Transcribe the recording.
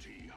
bounty